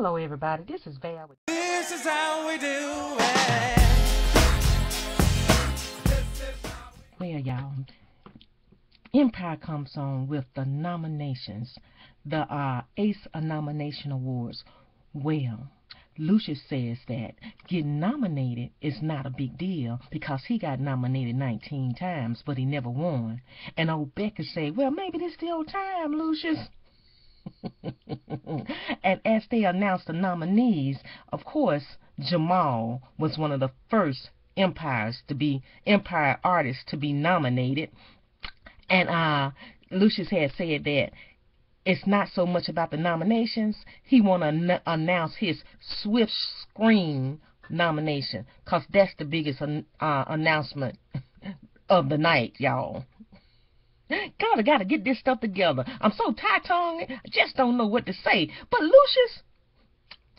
Hello, everybody. This is Val. With This is how we do it. well, y'all. Empire comes on with the nominations, the uh, Ace of Nomination Awards. Well, Lucius says that getting nominated is not a big deal because he got nominated 19 times, but he never won. And old Becca say, well, maybe this is the old time, Lucius. and as they announced the nominees, of course, Jamal was one of the first empires to be empire artists to be nominated. And uh Lucius had said that it's not so much about the nominations. He want to announce his Swift Stream nomination because that's the biggest an- uh, announcement of the night, y'all. God, I gotta get this stuff together. I'm so tight-tongued, I just don't know what to say. But Lucius,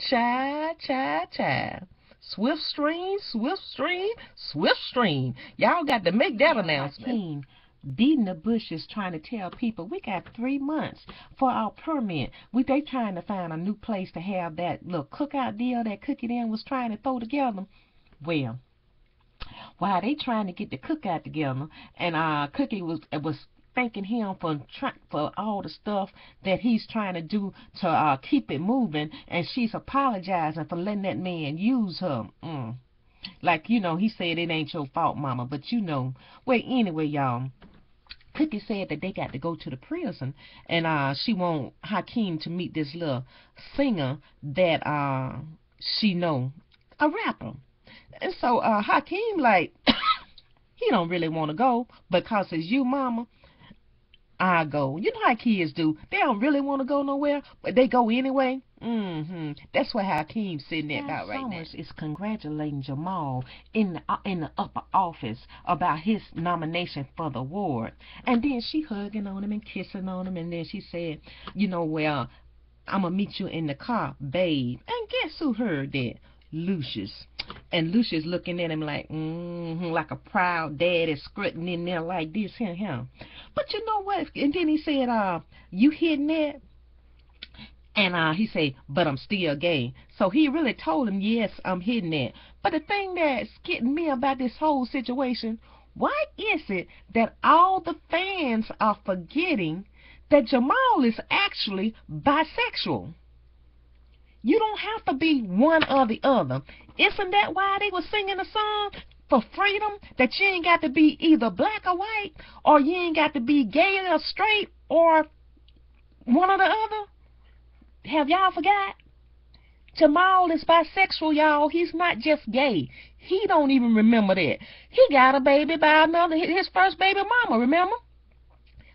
cha, cha, cha. Swift Stream, Swift Stream, Swift Stream. Y'all got to make that announcement. Beating the bushes trying to tell people we got three months for our permit. We they trying to find a new place to have that little cookout deal that Cookie Dan was trying to throw together. Well, while they trying to get the cookout together, and uh Cookie was it was thanking him for for all the stuff that he's trying to do to uh keep it moving, and she's apologizing for letting that man use her. Mm. Like you know, he said it ain't your fault, Mama, but you know. Well, anyway, y'all. Cookie said that they got to go to the prison, and uh, she want Hakeem to meet this little singer that uh, she know, a rapper. And so uh, Hakeem like, he don't really want to go because it's you, Mama. I go. You know how kids do. They don't really want to go nowhere, but they go anyway. Mm-hmm. That's what Hakeem's sitting there about right now. Summers is congratulating Jamal in the uh, in the upper office about his nomination for the award, and then she hugging on him and kissing on him, and then she said, "You know, well, I'm gonna meet you in the car, babe." And guess who heard that? Lucius. And Lucius looking at him like, mm-hmm, like a proud daddy strutting in there like this, here, here. But you know what? And then he said, uh, you hitting that? And uh, he said, but I'm still gay. So he really told him, yes, I'm hitting that. But the thing that's getting me about this whole situation, why is it that all the fans are forgetting that Jamal is actually bisexual? You don't have to be one or the other. Isn't that why they were singing a song for freedom? That you ain't got to be either black or white, or you ain't got to be gay or straight, or one or the other? Have y'all forgot? Jamal is bisexual, y'all. He's not just gay. He don't even remember that. He got a baby by another, his first baby mama, remember?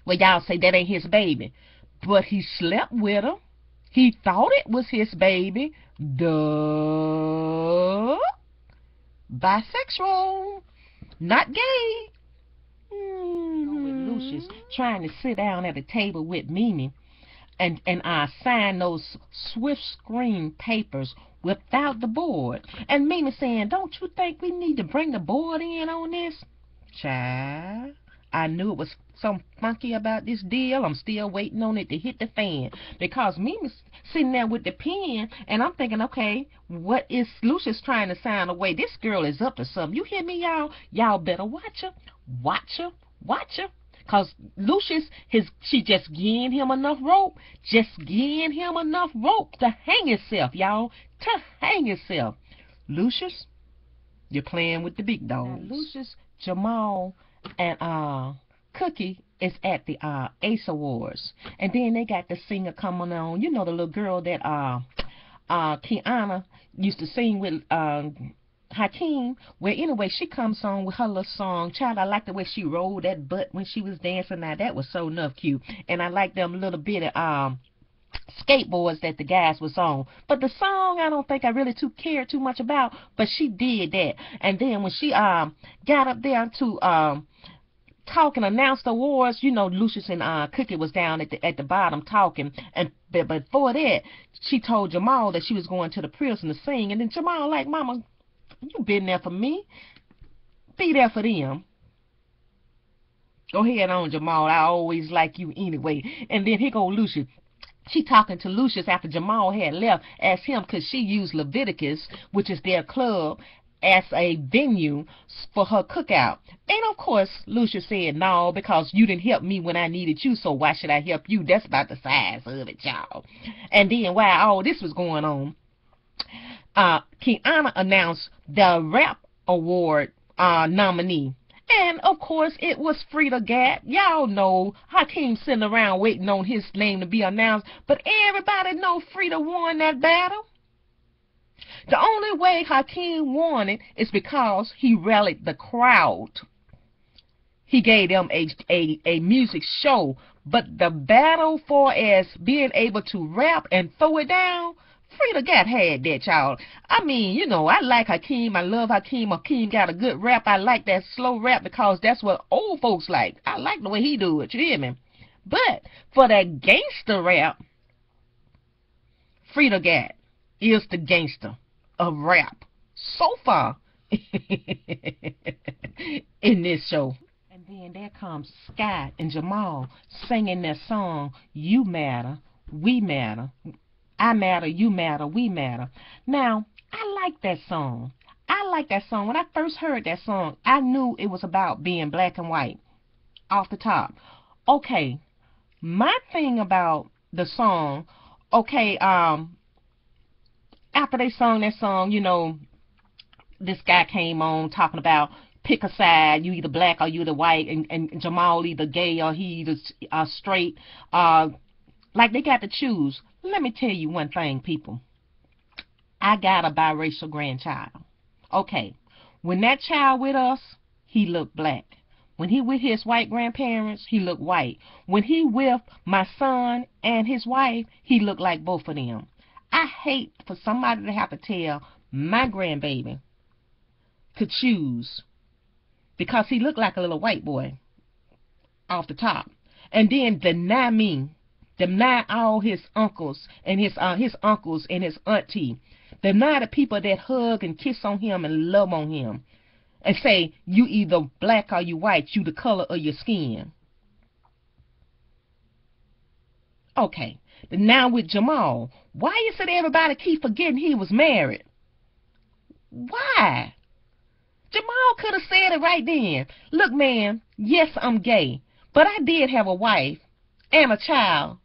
Well, y'all say that ain't his baby. But he slept with her. He thought it was his baby. Duh. Bisexual. Not gay. Mm-hmm. With Lucius trying to sit down at a table with Mimi and and I sign those Swift Stream papers without the board. And Mimi saying, don't you think we need to bring the board in on this? Child. I knew it was something funky about this deal. I'm still waiting on it to hit the fan. Because Mimi's sitting there with the pen, and I'm thinking, okay, what is Lucius trying to sign away? This girl is up to something. You hear me, y'all? Y'all better watch her. Watch her. Watch her. Cause Lucius, his she just giving him enough rope, just giving him enough rope to hang himself, y'all, to hang himself. Lucius, you're playing with the big dogs. Now, Lucius, Jamal, and uh Cookie is at the uh Ace Awards, and then they got the singer coming on. You know the little girl that uh uh Tiana used to sing with uh Hakeem. Well, anyway, she comes on with her little song. Child, I like the way she rolled that butt when she was dancing. Now that was so enough cute, and I like them little bit of um skateboards that the guys was on. But the song I don't think I really too cared too much about, but she did that. And then when she um got up there to um talk and announce the awards, you know, Lucius and uh Cookie was down at the at the bottom talking and but before that she told Jamal that she was going to the prison to sing and then Jamal like, Mama, you been there for me. Be there for them. Go ahead on, Jamal. I always like you anyway. And then here go Lucius. she talking to Lucius after Jamal had left, asked him could she used Leviticus, which is their club, as a venue for her cookout. And of course, Lucia said, no, because you didn't help me when I needed you, so why should I help you? That's about the size of it, y'all. And then while all this was going on, uh, Tiana announced the rap award uh, nominee. And of course, it was Freda Gat. Y'all know Hakeem sitting around waiting on his name to be announced, but everybody know Freda won that battle. The only way Hakeem won it is because he rallied the crowd. He gave them a, a, a music show, but the battle for as being able to rap and throw it down, Freda Gat had that, y'all. I mean, you know, I like Hakeem. I love Hakeem. Hakeem got a good rap. I like that slow rap because that's what old folks like. I like the way he do it. You hear me? But for that gangster rap, Frida Gat is the gangster of rap so far in this show. And then there comes Scott and Jamal singing their song, You Matter, We Matter. I matter, you matter, we matter. Now, I like that song. I like that song. When I first heard that song, I knew it was about being black and white off the top. Okay, my thing about the song, okay, um, after they sung that song, you know, this guy came on talking about pick a side, you either black or you the white, and, and Jamal either gay or he either uh, straight. Uh, like they got to choose. Let me tell you one thing, people. I got a biracial grandchild. Okay, when that child with us, he looked black. When he with his white grandparents, he looked white. When he with my son and his wife, he looked like both of them. I hate for somebody to have to tell my grandbaby to choose because he looked like a little white boy off the top. And then deny me, deny all his uncles and his uh, his uncles and his auntie, deny the people that hug and kiss on him and love on him, and say you either black or you white, you the color of your skin. Okay, now with Jamal, why is it everybody keep forgetting he was married? Why? Jamal could have said it right then. Look, man, yes, I'm gay, but I did have a wife and a child.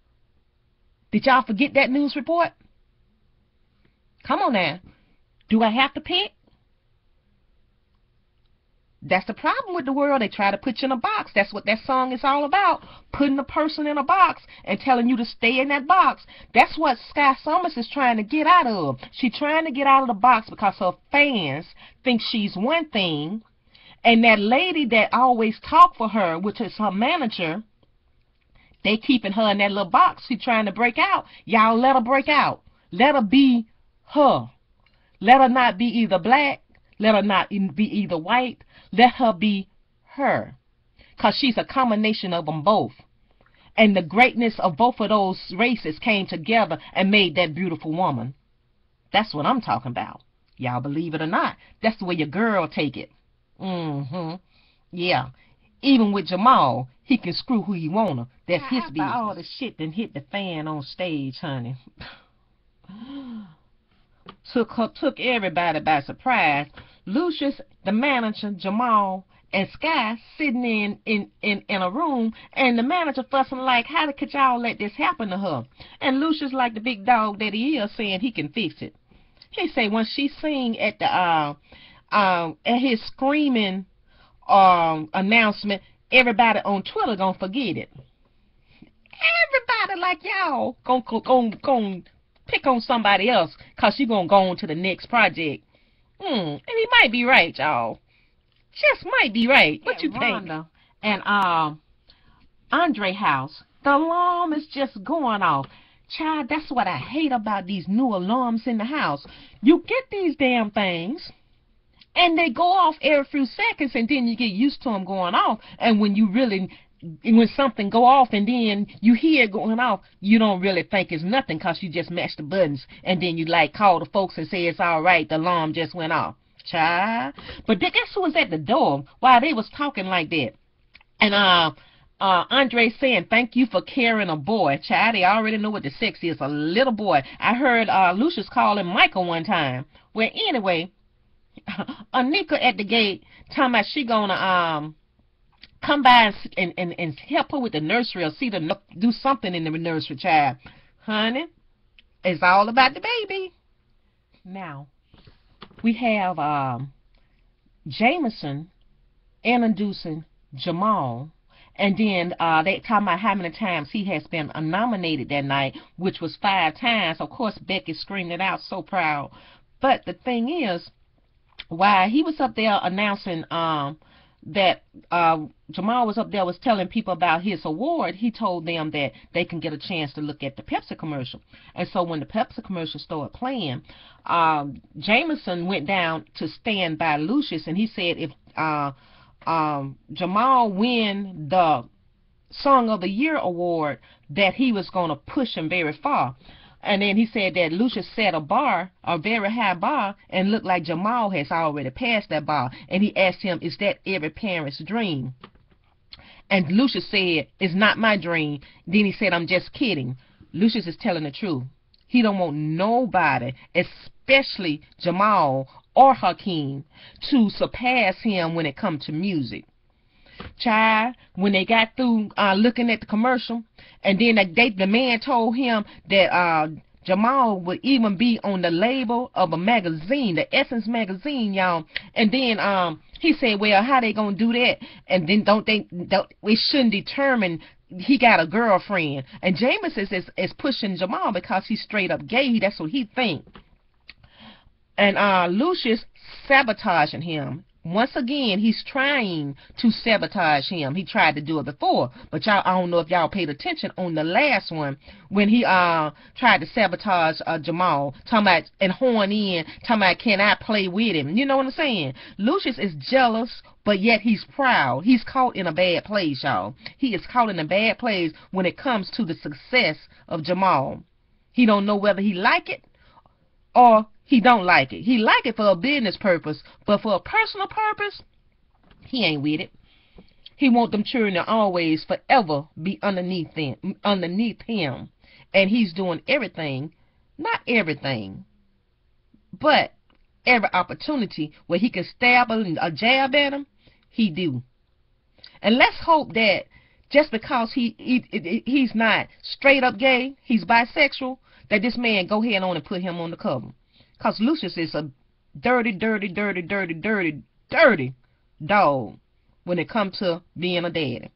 Did y'all forget that news report? Come on now. Do I have to pick? That's the problem with the world. They try to put you in a box. That's what that song is all about. Putting a person in a box and telling you to stay in that box. That's what Skye Summers is trying to get out of. She's trying to get out of the box because her fans think she's one thing. And that lady that always talk for her, which is her manager, they keeping her in that little box. She's trying to break out. Y'all let her break out. Let her be her. Let her not be either black. Let her not be either white let her be her. Because she's a combination of them both. And the greatness of both of those races came together and made that beautiful woman. That's what I'm talking about. Y'all believe it or not. That's the way your girl take it. Mm-hmm. Yeah. Even with Jamal, he can screw who he wanna. That's his business. all the shit that hit the fan on stage, honey. took her, took everybody by surprise. Lucius, the manager, Jamal, and Skye sitting in, in, in, in a room, and the manager fussing like, how could y'all let this happen to her? And Lucius, like the big dog that he is, saying he can fix it. He say when she sing at the uh, um at his screaming um announcement, everybody on Twitter gonna forget it. Everybody like y'all gonna gonna gonna pick on somebody else cause she gonna go on to the next project. Hmm, and he might be right, y'all. Just might be right. What you Rhonda think? And um, Andre House, the alarm is just going off. Child, that's what I hate about these new alarms in the house. You get these damn things, and they go off every few seconds, and then you get used to them going off. And when you really when something go off and then you hear it going off, you don't really think it's nothing because you just mash the buttons and then you like call the folks and say it's all right, the alarm just went off. Child. But guess who was at the door while they was talking like that? And uh uh, Andre saying, thank you for caring a boy. Child, they already know what the sex is. A little boy. I heard uh, Lucius calling Michael one time. Well, anyway, Anika at the gate talking about she gonna um come by and, and, and help her with the nursery or see the do something in the nursery, child. Honey, it's all about the baby. Now, we have um, Jameson introducing Jamal. And then uh, they talking about how many times he has been nominated that night, which was five times. Of course, Becky screamed it out, so proud. But the thing is, while he was up there announcing um, that uh, Jamal was up there was telling people about his award, he told them that they can get a chance to look at the Pepsi commercial. And so when the Pepsi commercial started playing, um, Jameson went down to stand by Lucius, and he said if uh, um, Jamal win the Song of the Year award, that he was going to push him very far. And then he said that Lucius set a bar, a very high bar, and looked like Jamal has already passed that bar. And he asked him, is that every parent's dream? And Lucius said, it's not my dream. Then he said, I'm just kidding. Lucius is telling the truth. He don't want nobody, especially Jamal or Hakeem, to surpass him when it comes to music. Child, when they got through uh, looking at the commercial, and then they, the man told him that uh, Jamal would even be on the label of a magazine, the Essence magazine, y'all. And then um, he said, "Well, how they gonna do that?" And then don't they? Don't, we shouldn't determine he got a girlfriend. And James is, is is pushing Jamal because he's straight up gay. That's what he think. And uh, Lucius sabotaging him once again, he's trying to sabotage him. He tried to do it before, but y'all, I don't know if y'all paid attention on the last one when he uh tried to sabotage uh, Jamal, talking about and horn in, talking about can I play with him? You know what I'm saying? Lucius is jealous, but yet he's proud. He's caught in a bad place, y'all. He is caught in a bad place when it comes to the success of Jamal. He don't know whether he like it or he don't like it. He like it for a business purpose, but for a personal purpose, he ain't with it. He want them children to always, forever be underneath them, underneath him, and he's doing everything, not everything, but every opportunity where he can stab a, jab at him, he do. And let's hope that just because he, he he's not straight up gay, he's bisexual, that this man go ahead on and put him on the cover. Because Lucius is a dirty, dirty, dirty, dirty, dirty, dirty dog when it comes to being a daddy.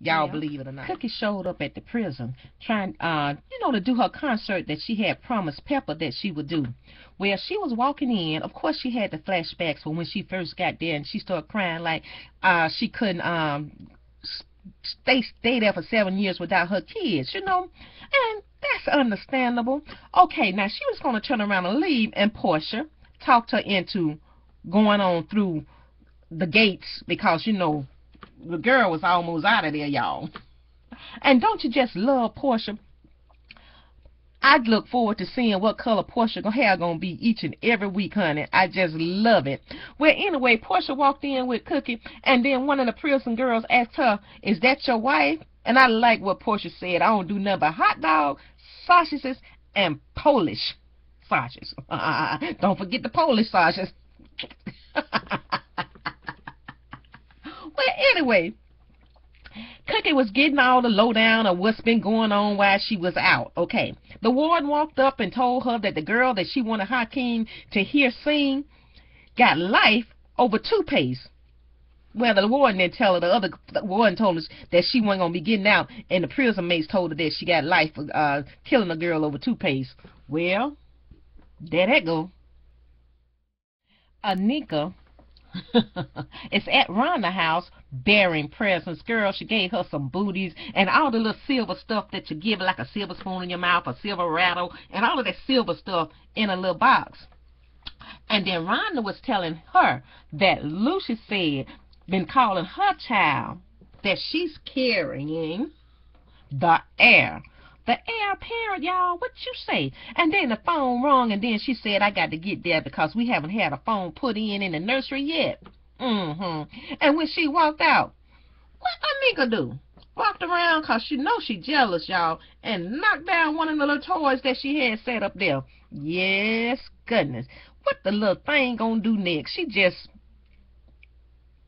Y'all yeah. believe it or not. Cookie showed up at the prison trying, uh, you know, to do her concert that she had promised Pepper that she would do. Well, she was walking in. Of course, she had the flashbacks from when she first got there, and she started crying like uh, she couldn't um, stay stay there for seven years without her kids, you know. And that's understandable. Okay, now she was going to turn around and leave, and Portia talked her into going on through the gates because, you know, the girl was almost out of there, y'all. And don't you just love Portia? I look forward to seeing what color Portia hair gonna be each and every week, honey. I just love it. Well, anyway, Portia walked in with Cookie, and then one of the prison girls asked her, "Is that your wife?" And I like what Portia said. I don't do nothing but hot dog, sausages, and Polish sausages. don't forget the Polish sausages. well, anyway, Cookie was getting all the lowdown of what's been going on while she was out. Okay. The warden walked up and told her that the girl that she wanted Hakeem to hear sing got life over toothpaste. Well, the warden didn't tell her. The other the warden told us that she wasn't gonna be getting out, and the prison mates told her that she got life for uh, killing a girl over toothpaste. Well, there that go. Anika is at Rhonda house bearing presents. Girl, she gave her some booties and all the little silver stuff that you give, like a silver spoon in your mouth, a silver rattle, and all of that silver stuff in a little box. And then Rhonda was telling her that Lucy said been calling her child that she's carrying the heir. The heir apparent, y'all. What you say? And then the phone rung, and then she said, I got to get there because we haven't had a phone put in in the nursery yet. Mm-hmm. And when she walked out, what Anika do? walked around cause she know she jealous, y'all, and knocked down one of the little toys that she had set up there. Yes, goodness. What the little thing gonna do next? She just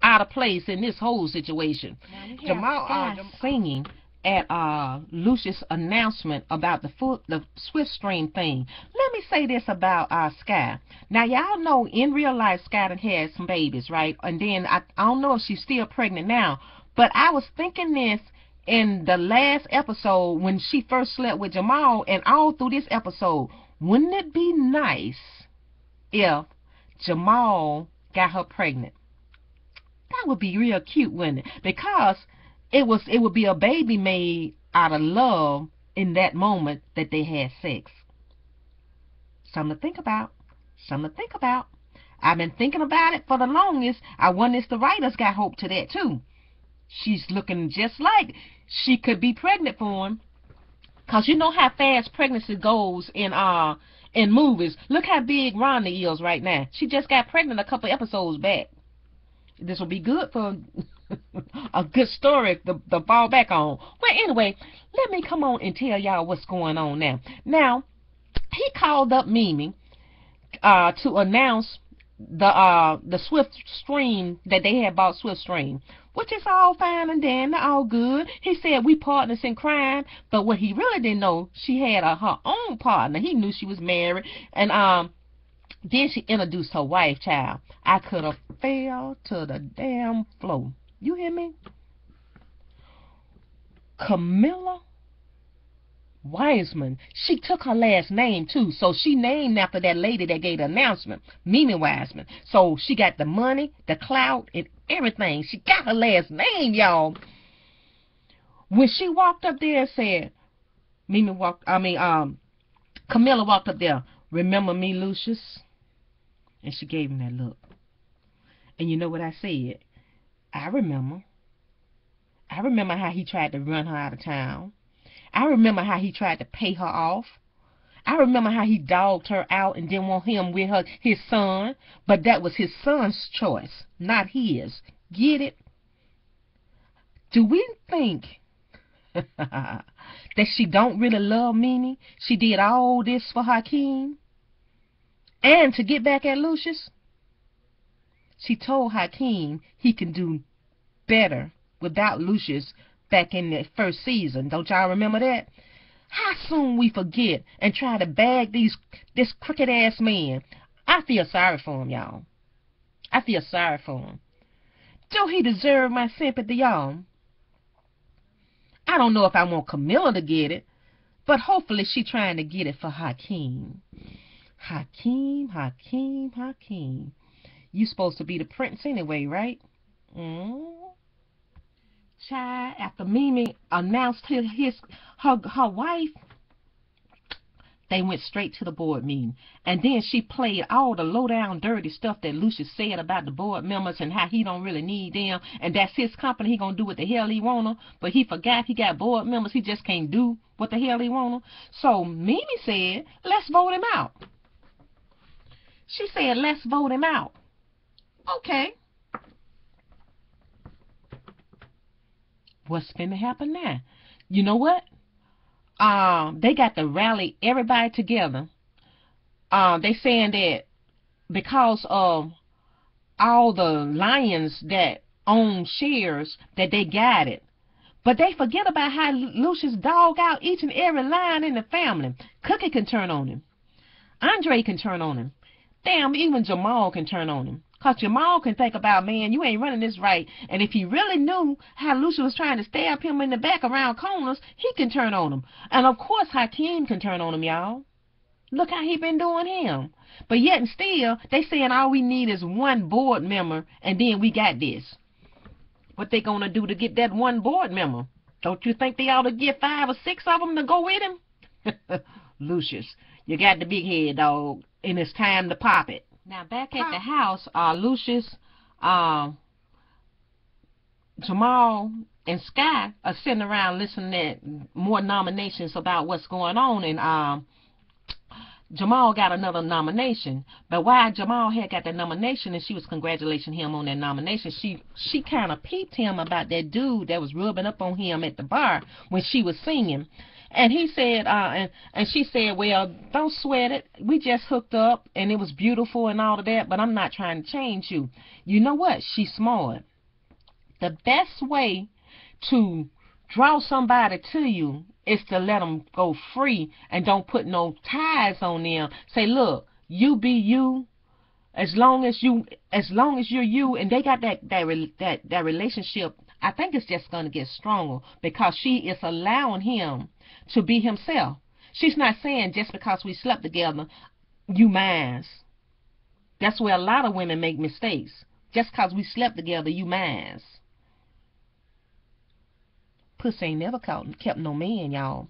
out of place in this whole situation. Jamal uh, singing at uh, Lucius' announcement about the the Swift Stream thing. Let me say this about uh, Skye. Now, y'all know in real life, Skye done had some babies, right? And then I, I don't know if she's still pregnant now, but I was thinking this in the last episode when she first slept with Jamal, and all through this episode. Wouldn't it be nice if Jamal got her pregnant? That would be real cute, wouldn't it? Because it was it would be a baby made out of love in that moment that they had sex. Something to think about. Something to think about. I've been thinking about it for the longest. I wonder if the writers got hope to that too. She's looking just like she could be pregnant for him. Cause you know how fast pregnancy goes in uh in movies. Look how big Rhonda is right now. She just got pregnant a couple episodes back. This will be good for a good story to, to fall back on. Well, anyway, let me come on and tell y'all what's going on now. Now, he called up Mimi uh, to announce the uh, the Swift Stream that they had bought Swift Stream, which is all fine and dandy, all good. He said we partners in crime, but what he really didn't know, she had a, her own partner. He knew she was married, and um, then she introduced her wife, child. I could have fell to the damn floor. You hear me? Camilla Whiteman. She took her last name too, so she named after that lady that gave the announcement, Mimi Whiteman. So she got the money, the clout, and everything. She got her last name, y'all. When she walked up there and said, Mimi walked, I mean, um, Camilla walked up there. Remember me, Lucius? And she gave him that look. And you know what I said? I remember. I remember how he tried to run her out of town. I remember how he tried to pay her off. I remember how he dogged her out and didn't want him with her his son, but that was his son's choice, not his. Get it? Do we think that she don't really love Mimi? She did all this for Hakeem? And to get back at Lucius? She told Hakeem he can do better without Lucius back in the first season. Don't y'all remember that? How soon we forget and try to bag these this crooked ass man. I feel sorry for him, y'all. I feel sorry for him. Do he deserve my sympathy, y'all? I don't know if I want Camilla to get it, but hopefully she trying to get it for Hakeem. Hakeem, Hakeem, Hakeem. You supposed to be the prince anyway, right? Mm. Child, after Mimi announced his, his her her wife, they went straight to the board meeting. And then she played all the low down dirty stuff that Lucius said about the board members and how he don't really need them and that's his company, he gonna do what the hell he wanna. But he forgot he got board members, he just can't do what the hell he wanna. So Mimi said, Let's vote him out. She said, Let's vote him out. Okay. what's going to happen now? You know what? Um, they got to rally everybody together. Um, they saying that because of all the lions that own shares that they got it. But they forget about how Lucius dog out each and every lion in the family. Cookie can turn on him. Andre can turn on him. Damn, even Jamal can turn on him. Because Jamal can think about, man, you ain't running this right. And if he really knew how Lucius was trying to stab him in the back around corners, he can turn on him. And of course, Hakeem can turn on him, y'all. Look how he been doing him. But yet and still, they saying all we need is one board member, and then we got this. What they gonna do to get that one board member? Don't you think they ought to get five or six of them to go with him? Lucius, you got the big head, dog, and it's time to pop it. Now back at the house, uh, Lucius, uh, Jamal, and Skye are sitting around listening to more nominations about what's going on, and um, Jamal got another nomination. But why Jamal had got that nomination and she was congratulating him on that nomination, she she kind of peeped him about that dude that was rubbing up on him at the bar when she was singing. And he said, uh, and, and she said, well, don't sweat it. We just hooked up and it was beautiful and all of that, but I'm not trying to change you. You know what? She's smart. The best way to draw somebody to you is to let them go free and don't put no ties on them. Say, look, you be you. As long as you, as long as you're you, and they got that that that that relationship, I think it's just gonna get stronger because she is allowing him to be himself. She's not saying just because we slept together, you mine. That's where a lot of women make mistakes. Just because we slept together, you mine. Pussy ain't never caught, kept no man, y'all.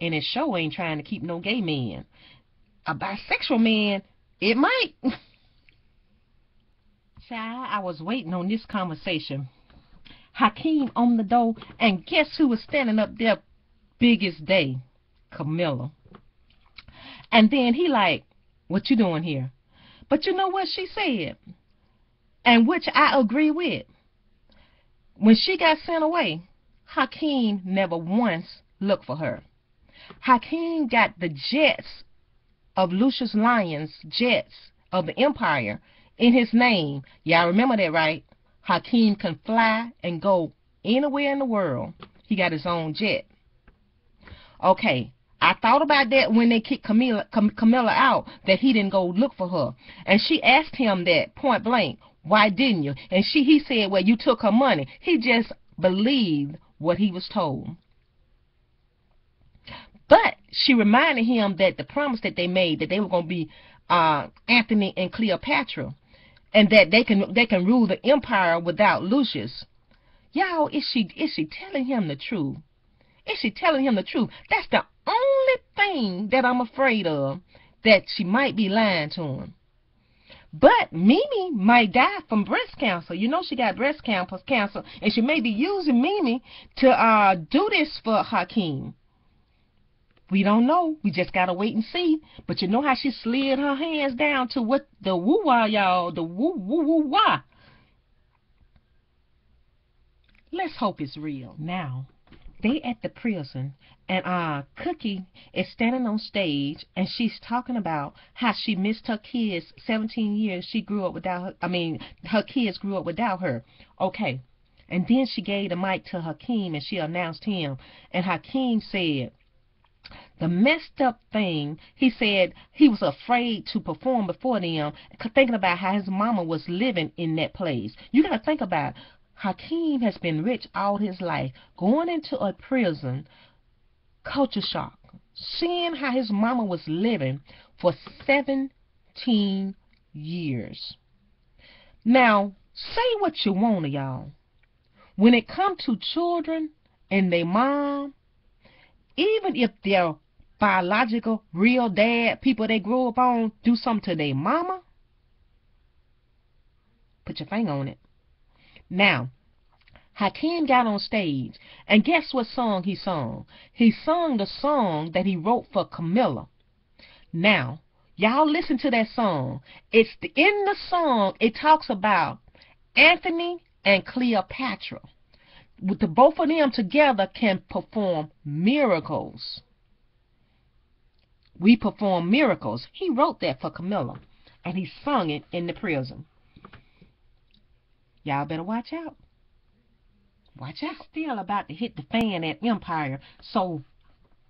And it sure ain't trying to keep no gay man. A bisexual man, it might. Child, I was waiting on this conversation. Hakeem on the door, and guess who was standing up there biggest day? Camilla. And then he like, what you doing here? But you know what she said? And which I agree with. When she got sent away, Hakeem never once looked for her. Hakeem got the jets of Lucius Lyons, jets of the empire, in his name. Y'all remember that, right? Hakeem can fly and go anywhere in the world. He got his own jet. Okay, I thought about that when they kicked Camilla, Cam Camilla out, that he didn't go look for her. And she asked him that point blank, why didn't you? And she he said, well, you took her money. He just believed what he was told. But she reminded him that the promise that they made that they were going to be uh, Antony and Cleopatra, and that they can they can rule the empire without Lucius. Y'all, is she is she telling him the truth? Is she telling him the truth? That's the only thing that I'm afraid of that she might be lying to him. But Mimi might die from breast cancer. You know she got breast cancer, and she may be using Mimi to uh, do this for Hakeem. We don't know. We just gotta wait and see. But you know how she slid her hands down to what the woo wah y'all, the woo woo woo wah. Let's hope it's real. Now, they at the prison and uh Cookie is standing on stage and she's talking about how she missed her kids 17 years she grew up without her I mean her kids grew up without her okay and then she gave the mic to Hakeem and she announced him and Hakeem said the messed up thing, he said he was afraid to perform before them, thinking about how his mama was living in that place. You got to think about it. Hakeem has been rich all his life, going into a prison, culture shock, seeing how his mama was living for 17 years. Now, say what you want to y'all. When it come to children and their mom, even if their biological, real dad, people they grew up on, do something to their mama, put your finger on it. Now, Hakeem got on stage, and guess what song he sung? He sung the song that he wrote for Camilla. Now, y'all listen to that song. It's the, in the song. It talks about Anthony and Cleopatra. With the both of them together can perform miracles. We perform miracles. He wrote that for Camilla, and he sung it in the prison. Y'all better watch out. Watch out. Still about to hit the fan at Empire. So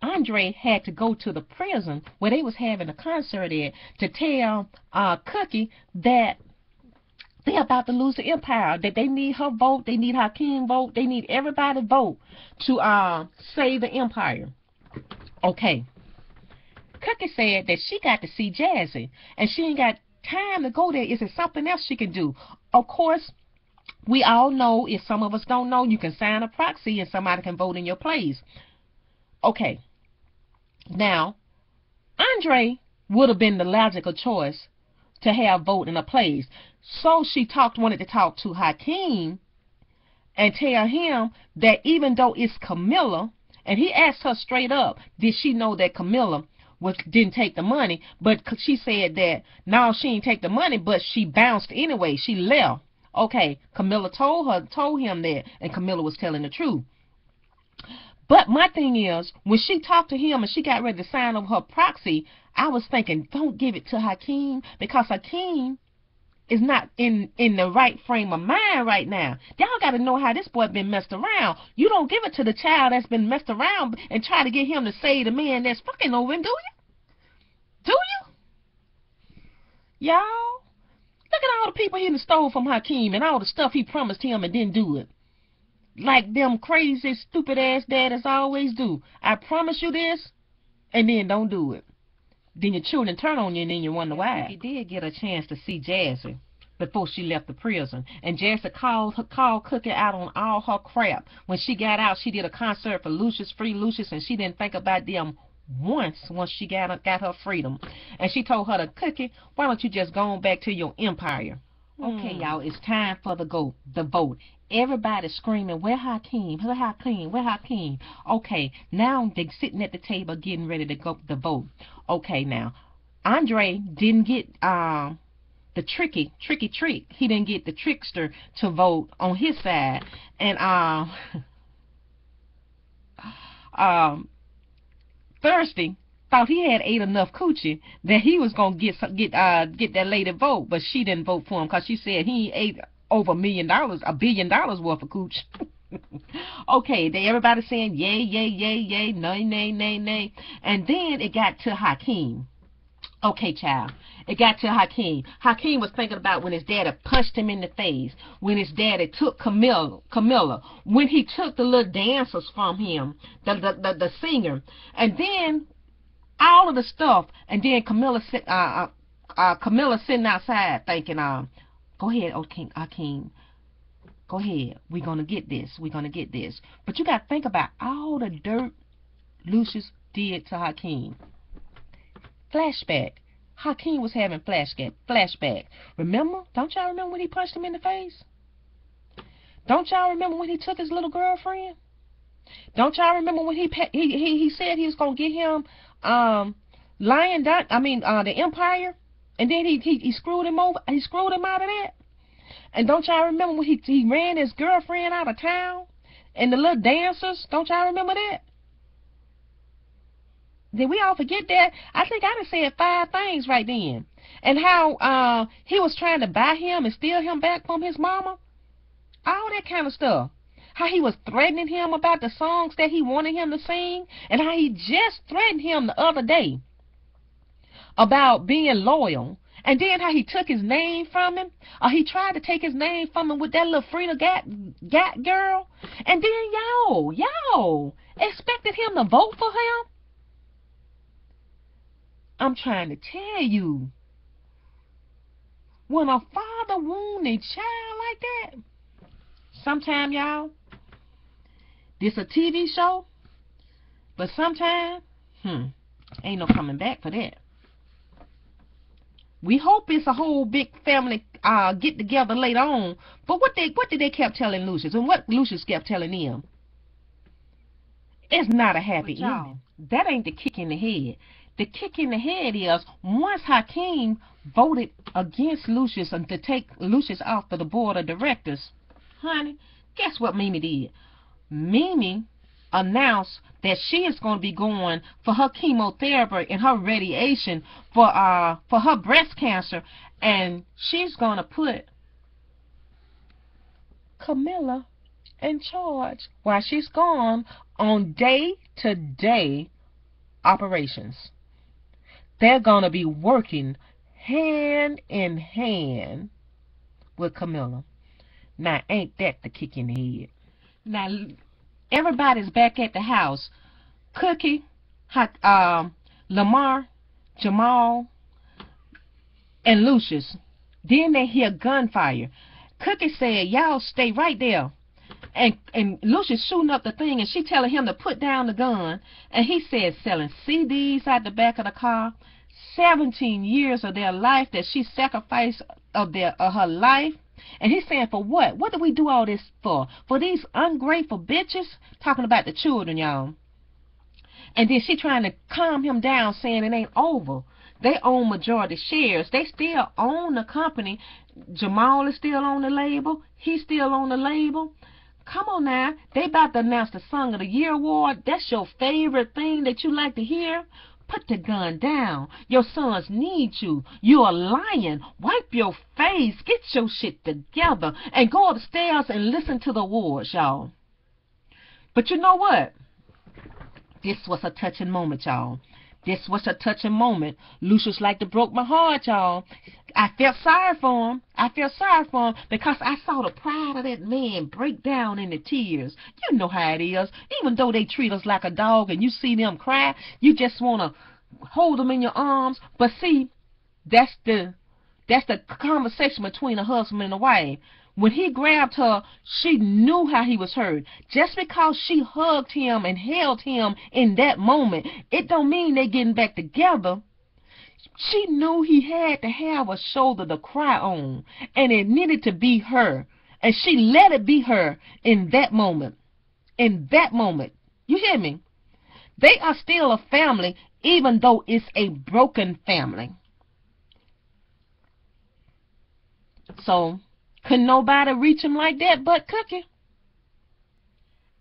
Andre had to go to the prison where they was having a concert at to tell uh, Cookie that they're about to lose the empire. That they need her vote, they need Hakeem vote, they need everybody vote to uh, save the empire. Okay. Cookie said that she got to see Jazzy, and she ain't got time to go there. Is there something else she can do? Of course, we all know, if some of us don't know, you can sign a proxy and somebody can vote in your place. Okay. Now, Andre would have been the logical choice to have vote in a place. So she talked, wanted to talk to Hakeem and tell him that even though it's Camilla, and he asked her straight up, did she know that Camilla was didn't take the money, but she said that no, she didn't take the money, but she bounced anyway. She left. Okay, Camilla told her told him that, and Camilla was telling the truth. But my thing is, when she talked to him and she got ready to sign over her proxy, I was thinking, don't give it to Hakeem because Hakeem is not in in the right frame of mind right now. Y'all got to know how this boy been messed around. You don't give it to the child that's been messed around and try to get him to say the man that's fucking over him, do you? Do you? Y'all, look at all the people he stole from Hakeem and all the stuff he promised him and didn't do it. Like them crazy, stupid ass daddies always do. I promise you this, and then don't do it. Then your children turn on you and then you wonder why. He did get a chance to see Jazzy before she left the prison. And Jazzy called her called Cookie out on all her crap. When she got out, she did a concert for Lucius, Free Lucius, and she didn't think about them once once she got got her freedom. And she told her to Cookie, why don't you just go on back to your empire? Okay, y'all, it's time for the go the vote. Everybody screaming, where Hakeem? Where Hakeem? Where Hakeem? Okay, now they sitting at the table getting ready to go the vote. Okay, now Andre didn't get um the tricky tricky trick. He didn't get the trickster to vote on his side, and um um Thirsty thought he had ate enough coochie that he was gonna get some, get uh get that lady vote, but she didn't vote for him because she said he ate over a million dollars, a billion dollars worth of cooch. okay, they everybody saying yay, yay, yay, yay, nay, nay, nay, nay, and then it got to Hakeem. Okay, child. It got to Hakeem. Hakeem was thinking about when his daddy punched him in the face, when his daddy took Camilla, Camilla, when he took the little dancers from him, the the the, the singer, and then all of the stuff, and then Camilla uh, uh, uh, Camilla sitting outside thinking, um, go ahead, oh King, Hakeem, go ahead, we're gonna get this, we're gonna get this. But you got to think about all the dirt Lucius did to Hakeem. Flashback. Hakeem was having flashback. Flashback. Remember? Don't y'all remember when he punched him in the face? Don't y'all remember when he took his little girlfriend? Don't y'all remember when he he he, he said he was gonna get him um Lion Dot? I mean uh the Empire, and then he, he he screwed him over. He screwed him out of that. And don't y'all remember when he he ran his girlfriend out of town and the little dancers? Don't y'all remember that? Did we all forget that? I think I done said five things right then. And how uh he was trying to buy him and steal him back from his mama. All that kind of stuff. How he was threatening him about the songs that he wanted him to sing. And how he just threatened him the other day about being loyal. And then how he took his name from him. Or he tried to take his name from him with that little Freda Gat, Gat girl. And then y'all, y'all expected him to vote for him. I'm trying to tell you. When a father wound a child like that, sometime y'all, this a TV show, but sometime, hmm, ain't no coming back for that. We hope it's a whole big family uh get together later on. But what they what did they kept telling Lucius and what Lucius kept telling them? It's not a happy ending. That ain't the kick in the head. The kick in the head is once Hakeem voted against Lucius and to take Lucius off of the board of directors, honey, guess what Mimi did? Mimi announced that she is going to be going for her chemotherapy and her radiation for uh for her breast cancer, and she's going to put Camilla in charge while she's gone on day to day operations. They're going to be working hand in hand with Camilla. Now, ain't that the kick in the head? Now, everybody's back at the house. Cookie, um, Lamar, Jamal, and Lucius. Then they hear gunfire. Cookie said, "Y'all stay right there." And and Lucius shooting up the thing, and she telling him to put down the gun. And he said, selling CDs out the back of the car. Seventeen years of their life that she sacrificed of their of her life. And he's saying, for what? What do we do all this for? For these ungrateful bitches? Talking about the children, y'all. And then she trying to calm him down, saying it ain't over. They own majority shares. They still own the company. Jamal is still on the label. He's still on the label. Come on now. They about to announce the Song of the Year award. That's your favorite thing that you like to hear? Put the gun down. Your sons need you. You're a lion. Wipe your face. Get your shit together. And go upstairs and listen to the awards, y'all. But you know what? This was a touching moment, y'all. This was a touching moment. Lucious like to broke my heart, y'all. I felt sorry for him. I felt sorry for him because I saw the pride of that man break down into tears. You know how it is. Even though they treat us like a dog and you see them cry, you just want to hold them in your arms. But see, that's the that's the conversation between a husband and a wife. When he grabbed her, she knew how he was hurt. Just because she hugged him and held him in that moment, it don't mean they getting back together. She knew he had to have a shoulder to cry on, and it needed to be her. And she let it be her in that moment. In that moment. You hear me? They are still a family, even though it's a broken family. So, couldn't nobody reach him like that but Cookie.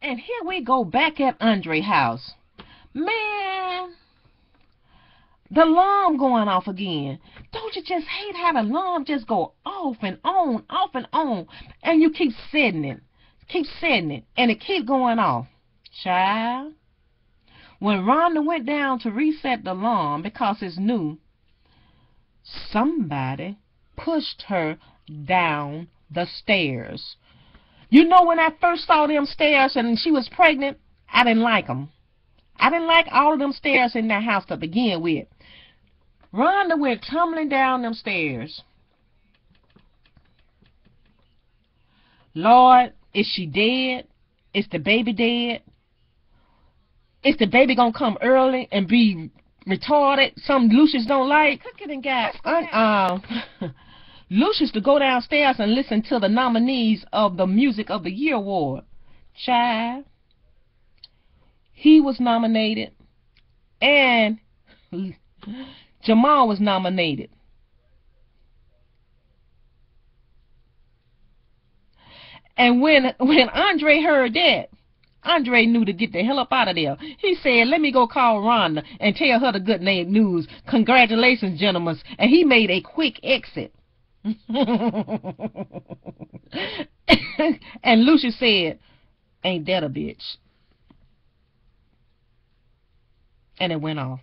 And here we go back at Andre house. Man, the alarm going off again. Don't you just hate how the alarm just go off and on, off and on, and you keep setting it, keep setting it, and it keep going off. Child, when Rhonda went down to reset the alarm because it's new, somebody pushed her down the stairs. You know, when I first saw them stairs and she was pregnant, I didn't like them. I didn't like all of them stairs in that house to begin with. Rhonda went tumbling down them stairs. Lord, is she dead? Is the baby dead? Is the baby gonna come early and be retarded? Some Lucious don't like. Cooking and got uh, Lucious to go downstairs and listen to the nominees of the Music of the Year Award. Child, he was nominated, and Jamal was nominated. And when when Andre heard that, Andre knew to get the hell up out of there. He said, let me go call Rhonda and tell her the good news. Congratulations, gentlemen. And he made a quick exit. and Lucious said, ain't that a bitch? And it went off.